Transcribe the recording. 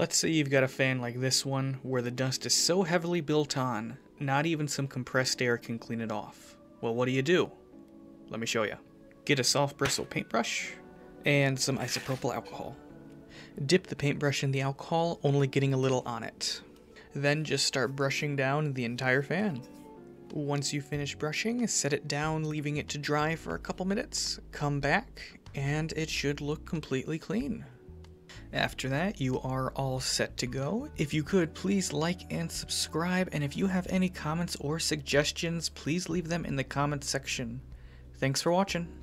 Let's say you've got a fan like this one where the dust is so heavily built on, not even some compressed air can clean it off. Well, what do you do? Let me show you. Get a soft bristle paintbrush and some isopropyl alcohol. Dip the paintbrush in the alcohol, only getting a little on it. Then just start brushing down the entire fan. Once you finish brushing, set it down, leaving it to dry for a couple minutes. Come back, and it should look completely clean. After that, you are all set to go. If you could, please like and subscribe, and if you have any comments or suggestions, please leave them in the comments section. Thanks for watching.